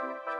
Thank you.